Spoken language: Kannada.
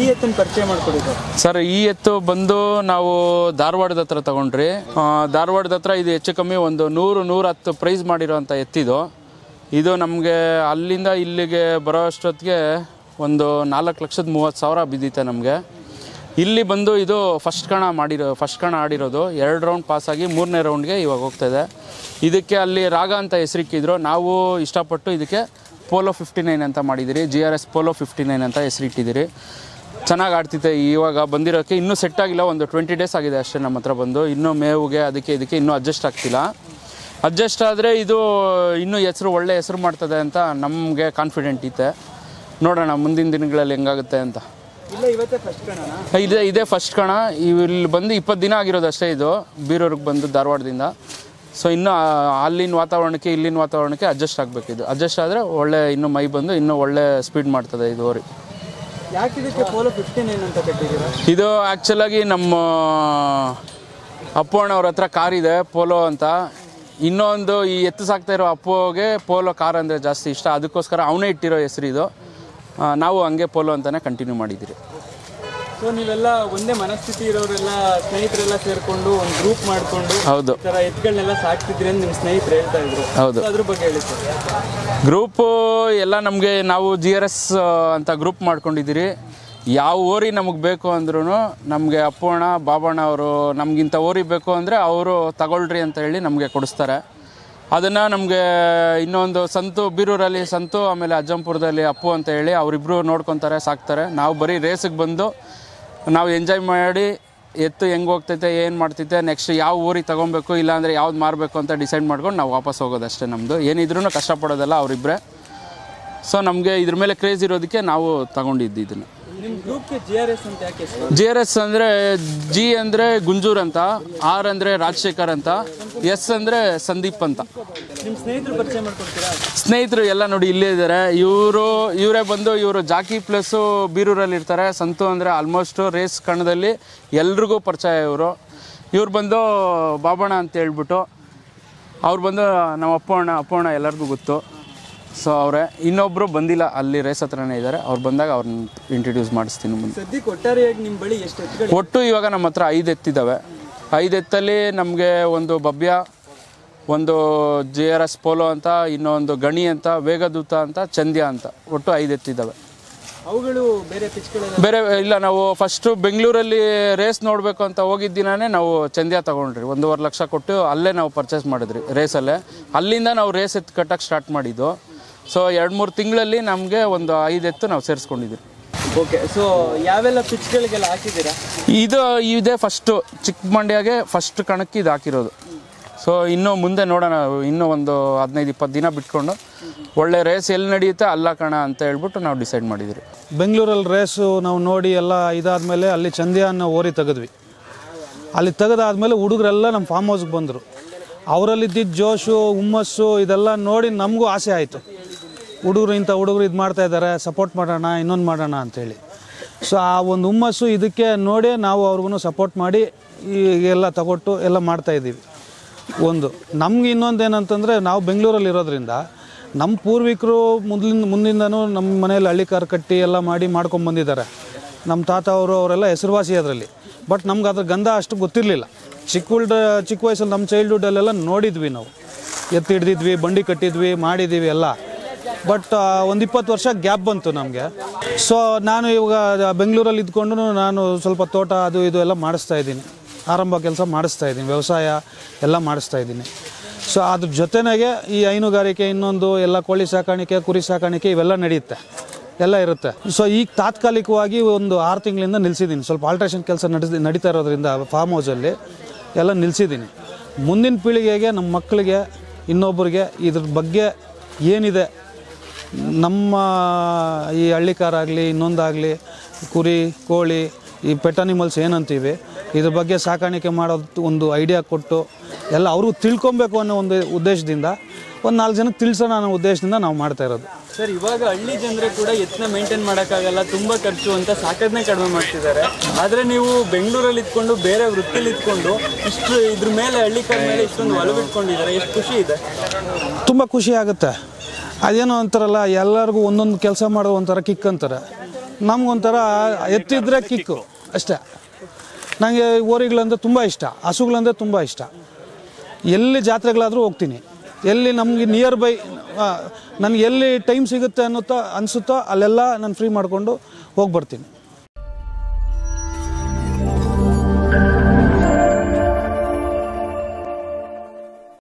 ಈ ಎತ್ತನ್ನು ಪರಿಚಯ ಮಾಡ್ಕೊಡಿ ಸರ್, ಈ ಎತ್ತು ಬಂದು ನಾವು ಧಾರವಾಡದ ಹತ್ರ ತಗೊಂಡ್ರಿ. ಧಾರವಾಡದ ಹತ್ರ ಇದು ಹೆಚ್ಚು ಕಮ್ಮಿ ಒಂದು ನೂರು ನೂರ ಹತ್ತು ಪ್ರೈಸ್ ಮಾಡಿರೋಂಥ ಎತ್ತಿದು. ಇದು ನಮಗೆ ಅಲ್ಲಿಂದ ಇಲ್ಲಿಗೆ ಬರೋ ಅಷ್ಟೊತ್ತಿಗೆ ಒಂದು ನಾಲ್ಕು ಲಕ್ಷದ ಮೂವತ್ತು ಸಾವಿರ ಬಿದ್ದಿತ್ತೆ ನಮಗೆ. ಇಲ್ಲಿ ಬಂದು ಇದು ಫಸ್ಟ್ ಕಣ ಮಾಡಿರೋ, ಫಸ್ಟ್ ಕಣ ಆಡಿರೋದು. ಎರಡು ರೌಂಡ್ ಪಾಸಾಗಿ ಮೂರನೇ ರೌಂಡ್ಗೆ ಇವಾಗ ಇದೆ. ಇದಕ್ಕೆ ಅಲ್ಲಿ ರಾಗ ಅಂತ ಹೆಸರಿಕ್ಕಿದ್ರು. ನಾವು ಇಷ್ಟಪಟ್ಟು ಇದಕ್ಕೆ ಪೋಲೋ ಫಿಫ್ಟಿ ನೈನ್ ಅಂತ ಮಾಡಿದ್ದೀರಿ. G R S polo fifty nine ಅಂತ ಹೆಸರಿಟ್ಟಿದ್ದೀರಿ. ಚೆನ್ನಾಗಿ ಆಡ್ತಿದ್ದೆ. ಇವಾಗ ಬಂದಿರೋಕ್ಕೆ ಇನ್ನೂ ಸೆಟ್ ಆಗಿಲ್ಲ. ಒಂದು ಟ್ವೆಂಟಿ ಡೇಸ್ ಆಗಿದೆ ಅಷ್ಟೇ ನಮ್ಮ ಹತ್ರ ಬಂದು. ಇನ್ನೂ ಮೇವುಗೆ ಅದಕ್ಕೆ ಇದಕ್ಕೆ ಇನ್ನೂ ಅಡ್ಜಸ್ಟ್ ಆಗ್ತಿಲ್ಲ. ಅಡ್ಜಸ್ಟ್ ಆದರೆ ಇದು ಇನ್ನೂ ಹೆಸರು ಒಳ್ಳೆ ಹೆಸರು ಮಾಡ್ತದೆ ಅಂತ ನಮಗೆ ಕಾನ್ಫಿಡೆಂಟ್ ಇತ್ತೆ. ನೋಡೋಣ ಮುಂದಿನ ದಿನಗಳಲ್ಲಿ ಹೆಂಗಾಗುತ್ತೆ ಅಂತ. ಇದೇ ಇದೆ ಇದೇ ಫಸ್ಟ್ ಕಣ. ಇಲ್ಲಿ ಬಂದು ಇಪ್ಪತ್ತು ದಿನ ಆಗಿರೋದು ಅಷ್ಟೇ ಇದು. ಬೀರೂರಿಗೆ ಬಂದು ಧಾರವಾಡದಿಂದ. ಸೊ ಇನ್ನು ಅಲ್ಲಿನ ವಾತಾವರಣಕ್ಕೆ ಇಲ್ಲಿನ ವಾತಾವರಣಕ್ಕೆ ಅಡ್ಜಸ್ಟ್ ಆಗಬೇಕು ಇದು. ಅಡ್ಜಸ್ಟ್ ಆದರೆ ಒಳ್ಳೆ ಇನ್ನೂ ಮೈ ಬಂದು ಇನ್ನೂ ಒಳ್ಳೆ ಸ್ಪೀಡ್ ಮಾಡ್ತದೆ ಇದು ಇದು ಆ್ಯಕ್ಚುಲಾಗಿ ನಮ್ಮ ಅಪ್ಪಣ್ಣ ಅವ್ರ ಹತ್ರ ಕಾರ್ ಇದೆ ಪೋಲೋ ಅಂತ. ಇನ್ನೊಂದು ಈ ಎತ್ತು ಸಾಕ್ತಾ ಇರೋ ಅಪ್ಪೋಗೆ ಪೋಲೋ ಕಾರ್ ಅಂದರೆ ಜಾಸ್ತಿ ಇಷ್ಟ. ಅದಕ್ಕೋಸ್ಕರ ಅವನೇ ಇಟ್ಟಿರೋ ಹೆಸರು ಇದು. ನಾವು ಹಂಗೆ ಪೋಲೋ ಅಂತಲೇ ಕಂಟಿನ್ಯೂ ಮಾಡಿದ್ದೀರಿ. ಸೊ ನೀವೆಲ್ಲ ಒಂದೇ ಮನಸ್ಥಿತಿ ಇರೋರೆಲ್ಲ ಸ್ನೇಹಿತರೆಲ್ಲ ಸೇರ್ಕೊಂಡು ಒಂದು ಗ್ರೂಪ್ ಮಾಡಿಕೊಂಡು ಹೌದು. ಈ ಥರ ಎತ್ಗಳನ್ನೆಲ್ಲ ಸಾಕ್ತಿದ್ರಿ ಅಂತ ನಿಮ್ಮ ಸ್ನೇಹಿತರು ಹೇಳ್ತಾ ಇದ್ರು. ಹೌದು. So ಅದ್ರ ಬಗ್ಗೆ ಹೇಳಿ ಸರ್ ಗ್ರೂಪು ಎಲ್ಲ ನಮಗೆ ನಾವು ಜಿ ಆರ್ ಎಸ್ ಅಂತ ಗ್ರೂಪ್ ಮಾಡ್ಕೊಂಡಿದ್ದೀರಿ. ಯಾವ ಓರಿ ನಮಗೆ ಬೇಕು ಅಂದ್ರೂ ನಮಗೆ ಅಪ್ಪಣ್ಣ ಬಾಬಣ್ಣ ಅವರು ನಮಗಿಂತ ಓರಿ ಬೇಕು ಅಂದರೆ ಅವರು ತಗೊಳ್ರಿ ಅಂತ ಹೇಳಿ ನಮಗೆ ಕೊಡಿಸ್ತಾರೆ. ಅದನ್ನು ನಮಗೆ ಇನ್ನೊಂದು ಸಂತು ಬೀರೂರಲ್ಲಿ ಸಂತು ಆಮೇಲೆ ಅಜ್ಜಂಪುರದಲ್ಲಿ ಅಪ್ಪು ಅಂತ ಹೇಳಿ ಅವರಿಬ್ಬರು ನೋಡ್ಕೊತಾರೆ ಸಾಕ್ತಾರೆ. ನಾವು ಬರೀ ರೇಸಿಗೆ ಬಂದು ನಾವು ಎಂಜಾಯ್ ಮಾಡಿ ಎತ್ತು ಹೆಂಗೆ ಹೋಗ್ತೈತೆ ಏನು ಮಾಡ್ತೈತೆ ನೆಕ್ಸ್ಟ್ ಯಾವ ಊರಿಗೆ ತೊಗೊಬೇಕು ಇಲ್ಲಾಂದರೆ ಯಾವ್ದು ಮಾರಬೇಕು ಅಂತ ಡಿಸೈಡ್ ಮಾಡ್ಕೊಂಡು ನಾವು ವಾಪಸ್ ಹೋಗೋದಷ್ಟೇ ನಮ್ಮದು ಏನಿದ್ರೂ ಕಷ್ಟಪಡೋದಲ್ಲ ಅವರಿಬ್ಬರೇ ಸೊ ನಮಗೆ ಇದ್ರ ಮೇಲೆ ಕ್ರೇಜ್ ಇರೋದಕ್ಕೆ ನಾವು ತಗೊಂಡಿದ್ದು ಇದನ್ನು. ಜಿ ಆರ್ ಎಸ್ ಅಂತ ಯಾಕೆ ಹೆಸರು? ಜಿ ಆರ್ ಎಸ್ ಅಂದರೆ ಜಿ ಅಂದರೆ ಗುಂಜೂರ್ ಅಂತ ಆರ್ ಅಂದರೆ ರಾಜಶೇಖರ್ ಅಂತ ಎಸ್ ಅಂದರೆ ಸಂದೀಪ್ ಅಂತ. ಸ್ನೇಹಿತರು ಪರಿಚಯ ಮಾಡ್ಕೊಡ್ತೀರಾ? ಸ್ನೇಹಿತರು ಎಲ್ಲ ನೋಡಿ ಇಲ್ಲೇ ಇದ್ದಾರೆ. ಇವರು ಇವರೇ ಬಂದು ಇವರು ಜಾಕಿ ಪ್ಲಸ್ಸು ಬೀರೂರಲ್ಲಿ ಇರ್ತಾರೆ. ಸಂತು ಅಂದರೆ ಆಲ್ಮೋಸ್ಟ್ ರೇಸ್ ಕಣದಲ್ಲಿ ಎಲ್ರಿಗೂ ಪರಿಚಯ ಇವರು. ಇವ್ರು ಬಂದು ಬಾಬಣ್ಣ ಅಂತ ಹೇಳ್ಬಿಟ್ಟು ಅವ್ರು ಬಂದು ನಮ್ಮ ಅಪ್ಪಣ್ಣ ಅಪ್ಪಣ್ಣ ಎಲ್ಲರಿಗೂ ಗೊತ್ತು. ಸೊ ಅವರೇ ಇನ್ನೊಬ್ಬರು ಬಂದಿಲ್ಲ ಅಲ್ಲಿ ರೇಸ್ ಹತ್ರನೇ ಇದ್ದಾರೆ. ಅವ್ರು ಬಂದಾಗ ಅವ್ರನ್ನ ಇಂಟ್ರಡ್ಯೂಸ್ ಮಾಡಿಸ್ತೀನಿ ಮುಂದೆ. ಸದ್ಯಕ್ಕೆ ನಿಮ್ಮ ಬಳಿ ಎಷ್ಟು ಎತ್ತುಗಳು ಒಟ್ಟು ಇವಾಗ ನಮ್ಮ ಹತ್ರ ಐದು ಎತ್ತಿದ್ದಾವೆ ಐದು ಎತ್ತಲ್ಲಿ ನಮಗೆ ಒಂದು ಬಬ್ಯ ಒಂದು ಜೆ ಆರ್ ಎಸ್ ಪೋಲೋ ಅಂತ ಇನ್ನೊಂದು ಗಣಿ ಅಂತ ವೇಗದೂತ ಅಂತ ಚಂದ್ಯ ಅಂತ ಒಟ್ಟು ಐದು ಎತ್ತಿದ್ದಾವೆ. ಅವುಗಳು ಬೇರೆ ಬೇರೆ ಇಲ್ಲ ನಾವು ಫಸ್ಟು ಬೆಂಗಳೂರಲ್ಲಿ ರೇಸ್ ನೋಡಬೇಕು ಅಂತ ಹೋಗಿದ್ದ ದಿನಾನೇ ನಾವು ಚಂದ್ಯ ತಗೊಂಡ್ರಿ. ಒಂದೂವರೆ ಲಕ್ಷ ಕೊಟ್ಟು ಅಲ್ಲೇ ನಾವು ಪರ್ಚೇಸ್ ಮಾಡಿದ್ರಿ ರೇಸಲ್ಲೇ ಅಲ್ಲಿಂದ ನಾವು ರೇಸ್ ಎತ್ತು ಕಟ್ಟಕ್ಕೆ ಸ್ಟಾರ್ಟ್ ಮಾಡಿದ್ದು. ಸೊ ಎರಡು ಮೂರು ತಿಂಗಳಲ್ಲಿ ನಮಗೆ ಒಂದು ಐದು ಎತ್ತು ನಾವು ಸೇರಿಸ್ಕೊಂಡಿದ್ದೀವಿ ಓಕೆ ಸೊ ಯಾವೆಲ್ಲ ಪಿಚ್ಗಳಿಗೆಲ್ಲ ಹಾಕಿದ್ದೀರಾ? ಇದು ಇದೇ ಫಸ್ಟು ಚಿಕ್ಕಮಂಡ್ಯಾಗೆ ಫಸ್ಟ್ ಕಣಕ್ಕೆ ಇದು ಹಾಕಿರೋದು. ಸೊ ಇನ್ನೂ ಮುಂದೆ ನೋಡೋಣ. ಇನ್ನೂ ಒಂದು ಹದಿನೈದು, ಇಪ್ಪತ್ತು ದಿನ ಬಿಟ್ಕೊಂಡು ಒಳ್ಳೆ ರೇಸ್ ಎಲ್ಲಿ ನಡೆಯುತ್ತೆ, ಅಲ್ಲ ಕಣ ಅಂತ ಹೇಳ್ಬಿಟ್ಟು ನಾವು ಡಿಸೈಡ್ ಮಾಡಿದ್ವಿ ಬೆಂಗಳೂರಲ್ಲಿ ರೇಸು ನಾವು ನೋಡಿ ಎಲ್ಲ ಇದಾದಮೇಲೆ ಅಲ್ಲಿ ಚಂದ್ಯ ಅನ್ನೋ ಓರಿ ತೆಗೆದ್ವಿ. ಅಲ್ಲಿ ತೆಗೆದಾದ್ಮೇಲೆ ಹುಡುಗರೆಲ್ಲ ನಮ್ಮ ಫಾರ್ಮ್ ಹೌಸ್ಗೆ ಬಂದರು. ಅವರಲ್ಲಿದ್ದಿದ್ದ ಜೋಶು, ಹುಮ್ಮಸ್ಸು, ಇದೆಲ್ಲ ನೋಡಿ ನಮಗೂ ಆಸೆ ಆಯಿತು. ಹುಡುಗರು ಇಂಥ ಹುಡುಗರು ಇದು ಮಾಡ್ತಾ ಇದ್ದಾರೆ ಸಪೋರ್ಟ್ ಮಾಡೋಣ, ಇನ್ನೊಂದು ಮಾಡೋಣ ಅಂಥೇಳಿ ಸೊ ಆ ಒಂದು ಹುಮ್ಮಸ್ಸು ಇದಕ್ಕೆ ನೋಡಿ ನಾವು ಅವ್ರಿಗೂ ಸಪೋರ್ಟ್ ಮಾಡಿ ಈಗೆಲ್ಲ ತಗೊಟ್ಟು ಎಲ್ಲ ಮಾಡ್ತಾ ಇದ್ದೀವಿ. ಒಂದು. ನಮ್ಗೆ ಇನ್ನೊಂದು ಏನಂತಂದರೆ ನಾವು ಬೆಂಗಳೂರಲ್ಲಿ ಇರೋದ್ರಿಂದ ನಮ್ಮ ಪೂರ್ವಿಕರು ಮೊದಲಿಂದ ಮುಂದಿಂದನೂ ನಮ್ಮ ಮನೇಲಿ ಹಳ್ಳಿ ಕಾರ್ ಕಟ್ಟಿ ಎಲ್ಲ ಮಾಡಿ ಮಾಡ್ಕೊಂಡು ಬಂದಿದ್ದಾರೆ. ನಮ್ಮ ತಾತ ಅವರು ಅವರೆಲ್ಲ ಹೆಸರುವಾಸಿ ಅದರಲ್ಲಿ. ಬಟ್ ನಮ್ಗೆ ಅದ್ರ ಗಂಧ ಅಷ್ಟು ಗೊತ್ತಿರಲಿಲ್ಲ. ಚಿಕ್ಕ ಉಳ್ದ ಚಿಕ್ಕ ವಯಸ್ಸಲ್ಲಿ ನಮ್ಮ ಚೈಲ್ಡ್ಹುಡ್ಡಲ್ಲೆಲ್ಲ ನೋಡಿದ್ವಿ ನಾವು. ಎತ್ತಿ ಹಿಡ್ದಿದ್ವಿ, ಬಂಡಿ ಕಟ್ಟಿದ್ವಿ ಮಾಡಿದ್ದೀವಿ ಎಲ್ಲ. ಬಟ್ ಒಂದು ಇಪ್ಪತ್ತು ವರ್ಷ ಗ್ಯಾಪ್ ಬಂತು ನಮಗೆ. ಸೊ ನಾನು ಇವಾಗ ಬೆಂಗಳೂರಲ್ಲಿ ಇದ್ಕೊಂಡು ನಾನು ಸ್ವಲ್ಪ ತೋಟ ಅದು ಇದು ಎಲ್ಲ ಮಾಡಿಸ್ತಾ ಇದ್ದೀನಿ. ಆರಂಭ ಕೆಲಸ ಮಾಡಿಸ್ತಾ ಇದ್ದೀನಿ, ವ್ಯವಸಾಯ ಎಲ್ಲ ಮಾಡಿಸ್ತಾ ಇದ್ದೀನಿ. ಸೊ ಅದ್ರ ಜೊತೆನಾಗೆ ಈ ಹೈನುಗಾರಿಕೆ ಇನ್ನೊಂದು, ಎಲ್ಲ ಕೋಳಿ ಸಾಕಾಣಿಕೆ, ಕುರಿ ಸಾಕಾಣಿಕೆ ಇವೆಲ್ಲ ನಡೆಯುತ್ತೆ. ಎಲ್ಲ ಇರುತ್ತೆ. ಸೊ ಈಗ ತಾತ್ಕಾಲಿಕವಾಗಿ ಒಂದು ಆರು ತಿಂಗಳಿಂದ ನಿಲ್ಲಿಸಿದ್ದೀನಿ ಸ್ವಲ್ಪ ಆಲ್ಟ್ರೇಷನ್ ಕೆಲಸ ನಡೆಸಿ, ನಡೀತಾ ಇರೋದ್ರಿಂದ ಫಾರ್ಮ್ ಹೌಸಲ್ಲಿ ಎಲ್ಲ ನಿಲ್ಲಿಸಿದ್ದೀನಿ ಮುಂದಿನ ಪೀಳಿಗೆಗೆ, ನಮ್ಮ ಮಕ್ಕಳಿಗೆ, ಇನ್ನೊಬ್ಬರಿಗೆ ಇದ್ರ ಬಗ್ಗೆ ಏನಿದೆ, ನಮ್ಮ ಈ ಹಳ್ಳಿಕಾರಾಗಲಿ ಇನ್ನೊಂದಾಗಲಿ, ಕುರಿ, ಕೋಳಿ ಈ ಪೆಟ್ ಅನಿಮಲ್ಸ್ ಏನಂತೀವಿ ಇದ್ರ ಬಗ್ಗೆ ಸಾಕಾಣಿಕೆ ಮಾಡೋದು ಒಂದು ಐಡಿಯಾ ಕೊಟ್ಟು ಎಲ್ಲ ಅವ್ರಿಗೂ ತಿಳ್ಕೊಬೇಕು ಅನ್ನೋ ಒಂದು ಉದ್ದೇಶದಿಂದ ಒಂದು ನಾಲ್ಕು ಜನಕ್ಕೆ ತಿಳಿಸೋಣ ಅನ್ನೋ ಉದ್ದೇಶದಿಂದ ನಾವು ಮಾಡ್ತಾ ಇರೋದು. ಸರ್ ಇವಾಗ ಹಳ್ಳಿ ಜನರು ಕೂಡ ಎತ್ತನ ಮೇಂಟೈನ್ ಮಾಡೋಕ್ಕಾಗಲ್ಲ ತುಂಬ ಖರ್ಚು ಅಂತ ಸಾಕೋದನ್ನೇ ಕಡಿಮೆ ಮಾಡ್ತಿದ್ದಾರೆ. ಆದರೆ ನೀವು ಬೆಂಗಳೂರಲ್ಲಿ ಇದ್ಕೊಂಡು ಬೇರೆ ವೃತ್ತಿಲಿ ಇದ್ಕೊಂಡು ಇಷ್ಟು ಇದ್ರ ಮೇಲೆ ಹಳ್ಳಿ ಕಡೆ ಮೇಲೆ ಇಷ್ಟೊಂದು ಒಲವಿಟ್ಕೊಂಡಿದ್ದಾರೆ ಎಷ್ಟು ಖುಷಿ ಇದೆ? ತುಂಬ ಖುಷಿ ಆಗುತ್ತೆ. ಅದೇನೋ ಅಂತಾರಲ್ಲ ಎಲ್ಲರಿಗೂ ಒಂದೊಂದು ಕೆಲಸ ಮಾಡೋ ಒಂಥರ ಕಿಕ್ ಅಂತಾರೆ. ನಮಗೊಂಥರ ಎತ್ತಿದ್ರೆ ಕಿಕ್ಕು ಅಷ್ಟೇ. ನನಗೆ ಓರಿಗಳಂದ್ರೆ ತುಂಬ ಇಷ್ಟ, ಹಸುಗಳಂದರೆ ತುಂಬ ಇಷ್ಟ. ಎಲ್ಲಿ ಜಾತ್ರೆಗಳಾದರೂ ಹೋಗ್ತೀನಿ. ಎಲ್ಲಿ ನಮಗೆ ನಿಯರ್ ಬೈ ನನಗೆ ಎಲ್ಲಿ ಟೈಮ್ ಸಿಗುತ್ತೆ ಅನ್ನುತ್ತೋ, ಅನಿಸುತ್ತೋ, ಅಲ್ಲೆಲ್ಲ ನಾನು ಫ್ರೀ ಮಾಡಿಕೊಂಡು ಹೋಗಿ ಬರ್ತೀನಿ